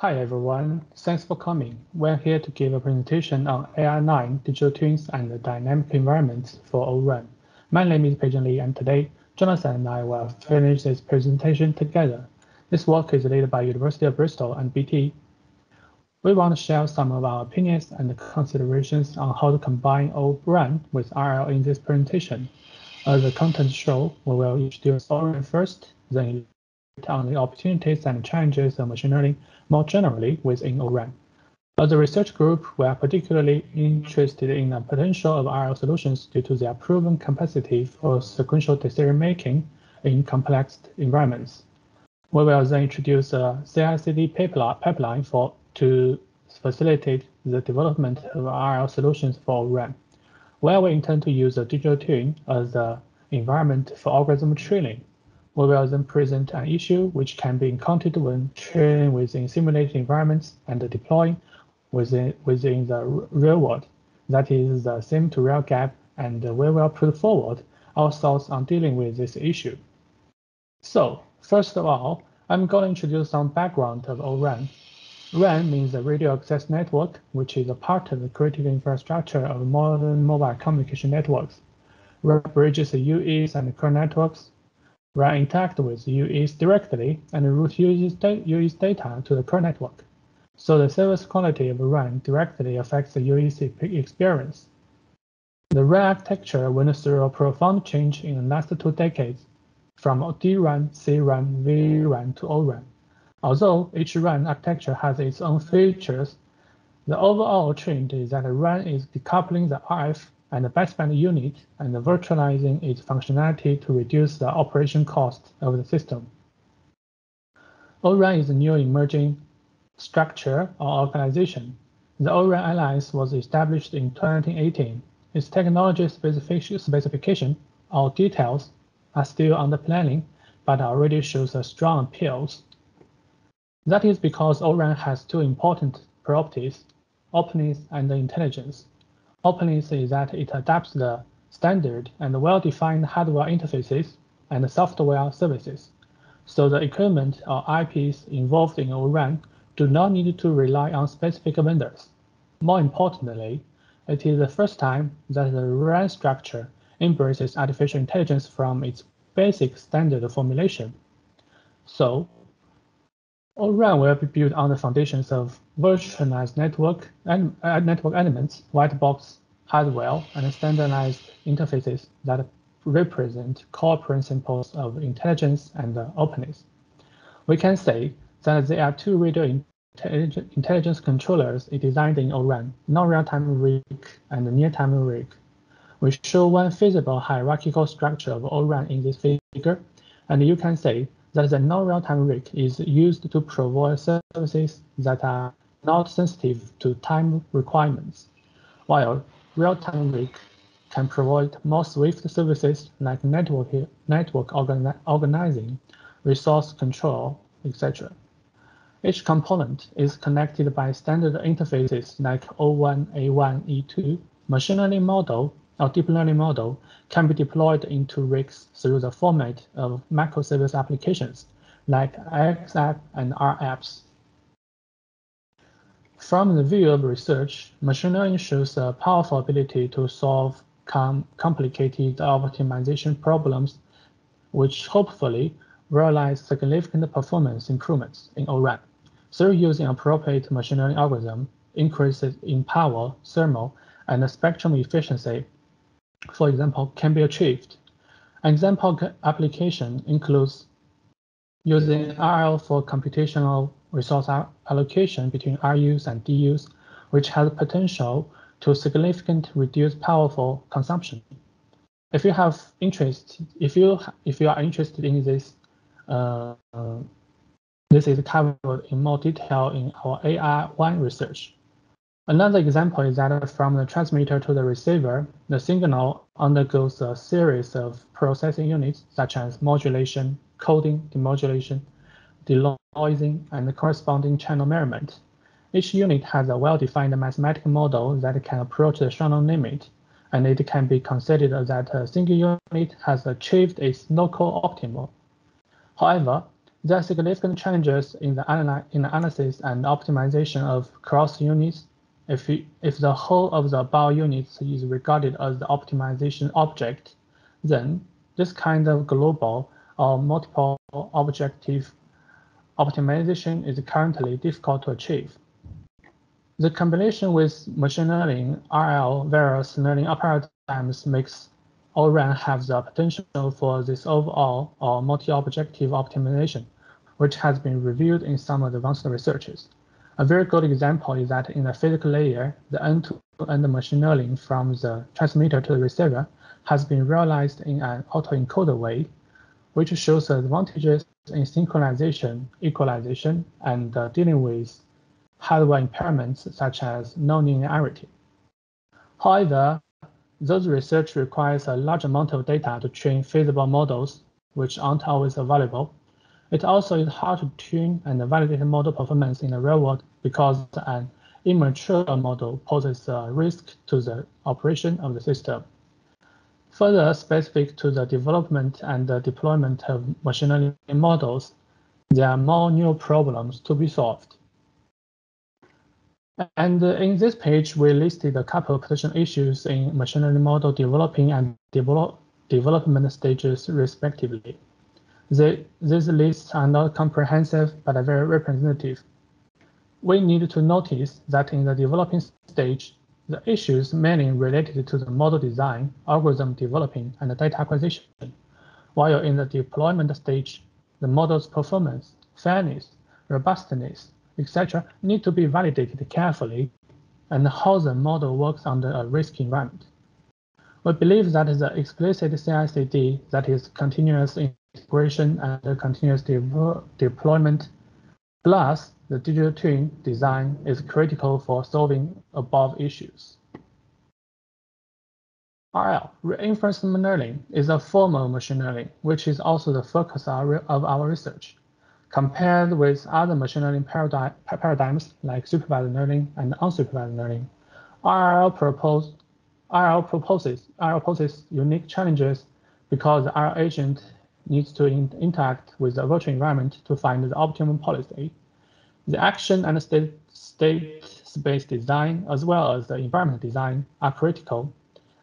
Hi everyone, thanks for coming. We're here to give a presentation on AI9 digital twins and the dynamic environments for O-RAN. My name is Peizheng Li and today Jonathan and I will finish this presentation together. This work is led by University of Bristol and BT. We want to share some of our opinions and considerations on how to combine O-RAN with RL in this presentation. As the content show, we will introduce O-RAN first, then on the opportunities and challenges of machine learning more generally within O-RAN. As a research group, we are particularly interested in the potential of RL solutions due to their proven capacity for sequential decision-making in complex environments. We will then introduce a CI/CD pipeline for to facilitate the development of RL solutions for O-RAN, where we intend to use a digital twin as the environment for algorithm training we will then present an issue which can be encountered when training within simulated environments and deploying within, within the real world. That is the sim to real gap, and we will put forward our thoughts on dealing with this issue. So, first of all, I'm going to introduce some background of ORAN. RAN means the radio access network, which is a part of the critical infrastructure of modern mobile communication networks. RAN bridges the UEs and the core networks RAN interact with UEs directly and route UE's data to the core network. So the service quality of a RAN directly affects the UEC experience. The RAN architecture went through a profound change in the last two decades, from DRAN, CRAN, VRAN to ORAN. Although each RAN architecture has its own features, the overall trend is that RAN is decoupling the RF and the baseband unit and virtualizing its functionality to reduce the operation cost of the system. ORAN is a new emerging structure or organization. The ORAN Alliance was established in 2018. Its technology specific specification or details are still under planning, but already shows a strong appeals. That is because ORAN has two important properties, openness and intelligence. Openness is that it adapts the standard and well-defined hardware interfaces and software services. So the equipment or IPs involved in ORAN do not need to rely on specific vendors. More importantly, it is the first time that the RAN structure embraces artificial intelligence from its basic standard formulation. So, ORAN will be built on the foundations of virtualized network and uh, network elements, white box hardware, and standardized interfaces that represent core principles of intelligence and openness. We can say that there are two radio intelligence controllers designed in ORAN, non-real-time RIC and near-time RIC. We show one feasible hierarchical structure of ORAN in this figure, and you can say that the non-real-time RIC is used to provide services that are not sensitive to time requirements, while real-time RIC can provide more swift services like network, network organi organizing, resource control, etc. Each component is connected by standard interfaces like O1, A1, E2. Machine learning model or deep learning model can be deployed into RICs through the format of microservice applications like XApp and RApps. From the view of research, machine learning shows a powerful ability to solve com complicated optimization problems, which hopefully realize significant performance improvements in ORAN. Through using appropriate machine learning algorithm, increases in power, thermal, and spectrum efficiency for example, can be achieved. An example application includes using RL for computational resource allocation between RUs and DUs, which has potential to significantly reduce powerful consumption. If you have interest, if you if you are interested in this, uh, this is covered in more detail in our AI1 research. Another example is that from the transmitter to the receiver, the signal undergoes a series of processing units such as modulation, coding, demodulation, denoising, and the corresponding channel measurement. Each unit has a well-defined mathematical model that can approach the Shannon limit, and it can be considered that a single unit has achieved its local optimal. However, there are significant challenges in the, in the analysis and optimization of cross units. If, if the whole of the above units is regarded as the optimization object, then this kind of global or multiple objective optimization is currently difficult to achieve. The combination with machine learning, RL, various learning paradigms makes ORAN have the potential for this overall or multi-objective optimization, which has been reviewed in some advanced researches. A very good example is that in the physical layer, the end-to-end -end machine learning from the transmitter to the receiver has been realized in an autoencoder way, which shows the advantages in synchronization, equalization, and uh, dealing with hardware impairments such as nonlinearity. However, those research requires a large amount of data to train feasible models, which aren't always available. It also is hard to tune and validate model performance in the real world because an immature model poses a risk to the operation of the system. Further specific to the development and the deployment of machine learning models, there are more new problems to be solved. And in this page, we listed a couple of potential issues in machine learning model developing and develop, development stages respectively. The, these lists are not comprehensive, but very representative. We need to notice that in the developing stage, the issues mainly related to the model design, algorithm developing, and data acquisition, while in the deployment stage, the model's performance, fairness, robustness, etc., need to be validated carefully and how the model works under a risk environment. We believe that the explicit CI/CD, that is continuous integration and continuous de deployment, plus the digital twin design is critical for solving above issues. RL, reinforcement learning, is a form of machine learning, which is also the focus of our research. Compared with other machine learning paradigm, paradigms like supervised learning and unsupervised learning, RL, propose, RL, proposes, RL poses unique challenges because the RL agent needs to in interact with the virtual environment to find the optimum policy. The action and state, state space design, as well as the environment design, are critical,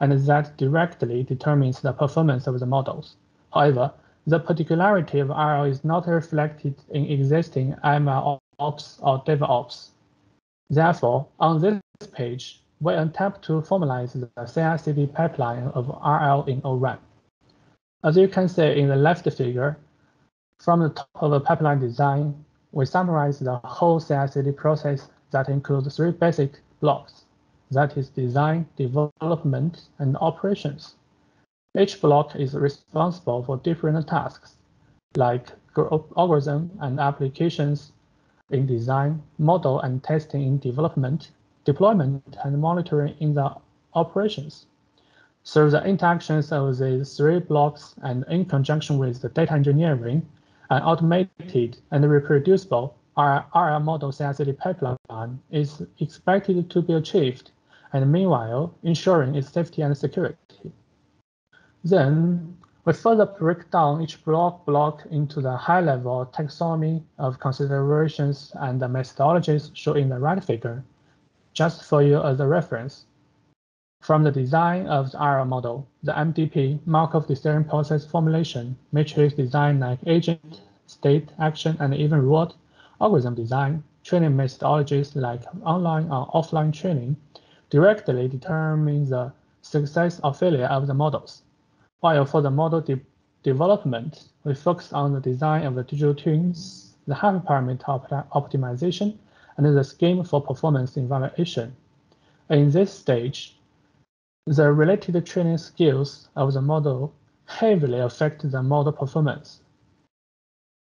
and that directly determines the performance of the models. However, the particularity of RL is not reflected in existing ML ops or DevOps. Therefore, on this page, we attempt to formalize the CI/CD pipeline of RL in ORAN. As you can see in the left figure, from the top of the pipeline design, we summarize the whole CI/CD process that includes three basic blocks, that is design, development, and operations. Each block is responsible for different tasks, like algorithm and applications in design, model and testing in development, deployment and monitoring in the operations. Through the interactions of these three blocks and in conjunction with the data engineering, an automated and reproducible RL model CI/CD pipeline is expected to be achieved, and meanwhile ensuring its safety and security. Then we further break down each block block into the high-level taxonomy of considerations and the methodologies shown in the right figure, just for you as a reference. From the design of the RL model, the MDP, Markov decision process formulation, matrix design like agent, state, action, and even reward, algorithm design, training methodologies like online or offline training, directly determine the success or failure of the models. While for the model de development, we focus on the design of the digital twins, the hyperparameter op optimization, and the scheme for performance evaluation. In this stage, the related training skills of the model heavily affect the model performance.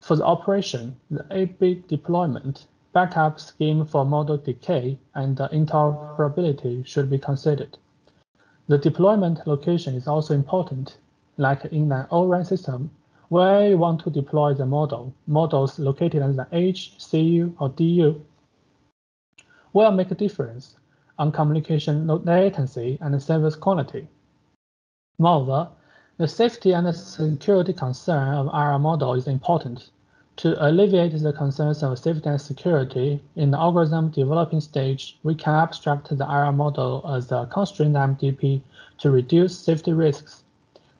For the operation, the A-B deployment, backup scheme for model decay, and interoperability should be considered. The deployment location is also important, like in an ORAN system, where you want to deploy the model, models located at the edge, CU, or DU will make a difference on communication latency and service quality. Moreover, the safety and security concern of our model is important To alleviate the concerns of safety and security, in the algorithm developing stage, we can abstract the IR model as a constrained MDP to reduce safety risks.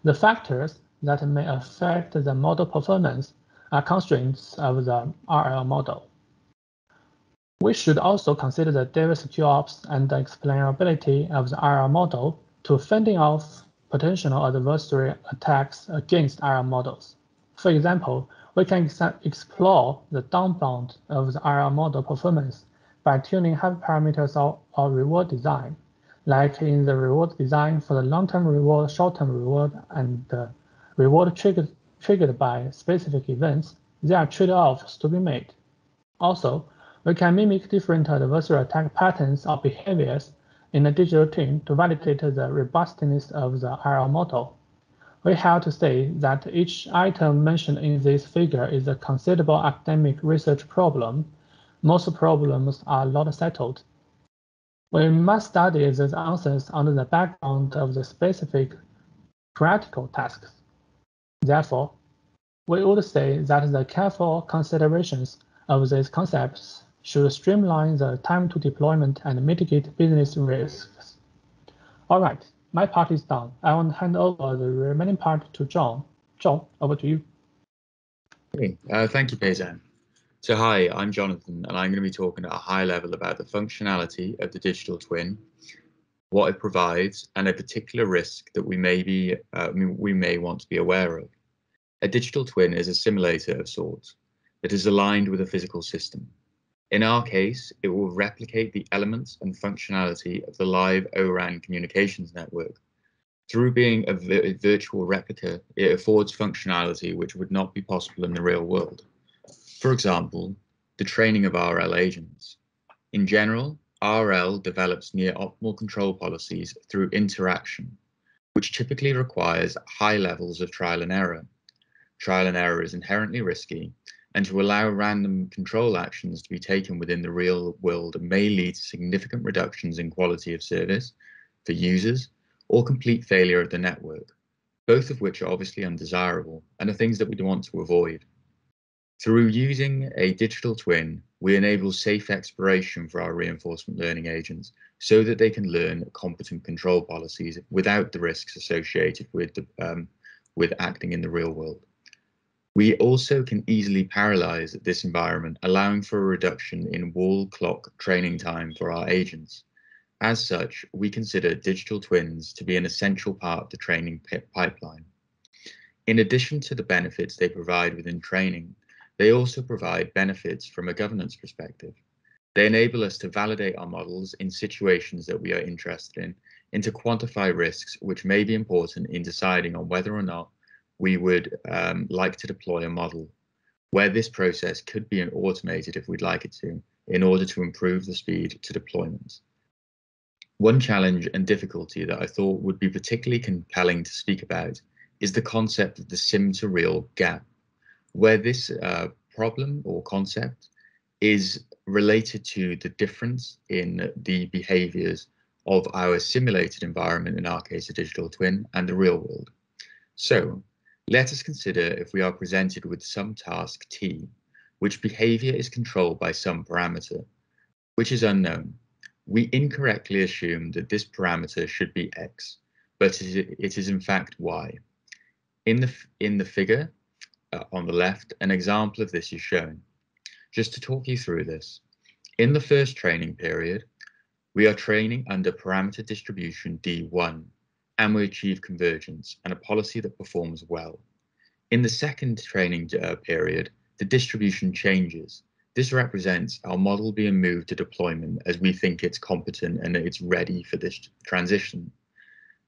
The factors that may affect the model performance are constraints of the RL model. We should also consider the QOPS and the explainability of the RL model to fending off potential adversary attacks against RL models. For example, we can explore the downbound of the RL model performance by tuning hyperparameters or, reward design, like in the reward design for the long-term reward, short-term reward, and reward triggered, triggered by specific events. There are trade-offs to be made. Also, we can mimic different adversary attack patterns or behaviors in a digital twin to validate the robustness of the RL model we have to say that each item mentioned in this figure is a considerable academic research problem. Most problems are not settled. We must study these answers under the background of the specific practical tasks. Therefore, we would say that the careful considerations of these concepts should streamline the time to deployment and mitigate business risks. All right, my part is done. I want to hand over the remaining part to John. John, over to you. Hey, uh, thank you, Peizheng. So hi, I'm Jonathan, and I'm going to be talking at a high level about the functionality of the digital twin, what it provides, and a particular risk that we may be uh, we may want to be aware of. A digital twin is a simulator of sorts that is aligned with a physical system. In our case, it will replicate the elements and functionality of the live ORAN communications network. Through being a, a virtual replica, it affords functionality which would not be possible in the real world. For example, the training of RL agents. In general, RL develops near optimal control policies through interaction, which typically requires high levels of trial and error. Trial and error is inherently risky and to allow random control actions to be taken within the real world may lead to significant reductions in quality of service for users or complete failure of the network, both of which are obviously undesirable and are things that we want to avoid. Through using a digital twin, we enable safe exploration for our reinforcement learning agents so that they can learn competent control policies without the risks associated with, the, um, with acting in the real world. We also can easily parallelize this environment, allowing for a reduction in wall clock training time for our agents. As such, we consider digital twins to be an essential part of the training pipeline. In addition to the benefits they provide within training, they also provide benefits from a governance perspective. They enable us to validate our models in situations that we are interested in and to quantify risks which may be important in deciding on whether or not we would um, like to deploy a model where this process could be automated if we'd like it to, in order to improve the speed to deployment. One challenge and difficulty that I thought would be particularly compelling to speak about is the concept of the sim to real gap, where this uh, problem or concept is related to the difference in the behaviors of our simulated environment, in our case, a digital twin, and the real world. So let us consider if we are presented with some task T, which behavior is controlled by some parameter, which is unknown. We incorrectly assume that this parameter should be X, but it is in fact Y. In the, in the figure uh, on the left, an example of this is shown. Just to talk you through this, in the first training period, we are training under parameter distribution D1, and we achieve convergence and a policy that performs well. In the second training uh, period, the distribution changes. This represents our model being moved to deployment as we think it's competent and it's ready for this transition.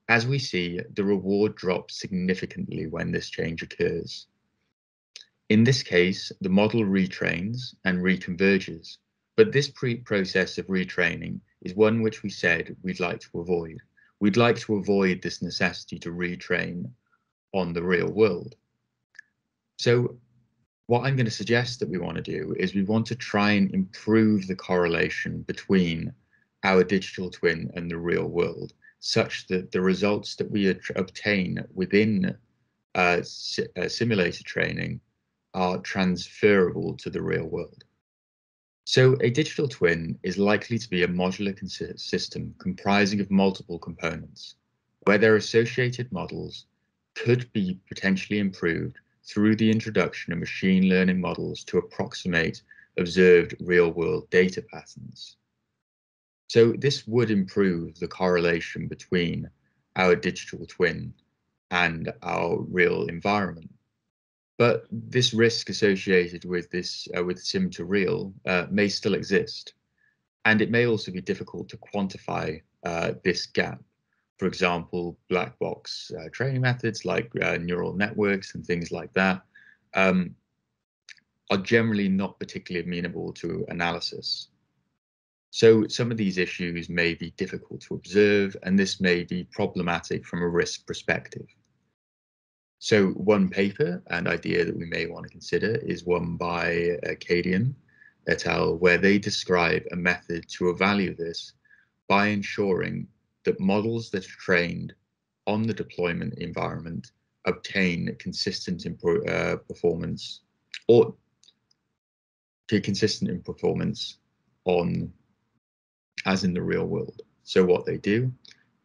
As we see, the reward drops significantly when this change occurs. In this case, the model retrains and reconverges, but this pre-process of retraining is one which we said we'd like to avoid. We'd like to avoid this necessity to retrain on the real world. So what I'm going to suggest that we want to do is we want to try and improve the correlation between our digital twin and the real world, such that the results that we obtain within uh, si uh, simulator training are transferable to the real world. So a digital twin is likely to be a modular system comprising of multiple components, where their associated models could be potentially improved through the introduction of machine learning models to approximate observed real-world data patterns. So this would improve the correlation between our digital twin and our real environment. But this risk associated with this uh, with sim to real uh, may still exist, and it may also be difficult to quantify uh, this gap. For example, black box uh, training methods like uh, neural networks and things like that um, are generally not particularly amenable to analysis. So some of these issues may be difficult to observe, and this may be problematic from a risk perspective. So one paper and idea that we may want to consider is one by Kadian et al., where they describe a method to evaluate this by ensuring that models that are trained on the deployment environment obtain consistent uh, performance or to consistent in performance on as in the real world. So what they do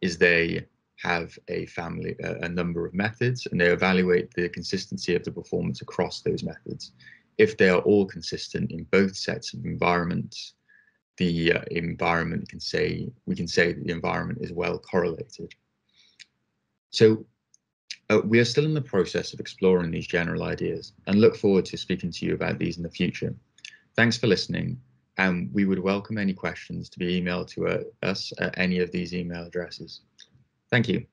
is they have a family, a number of methods, and they evaluate the consistency of the performance across those methods. If they are all consistent in both sets of environments, the uh, environment can say we can say that the environment is well correlated. So uh, we are still in the process of exploring these general ideas and look forward to speaking to you about these in the future. Thanks for listening, and we would welcome any questions to be emailed to uh, us at any of these email addresses. Thank you.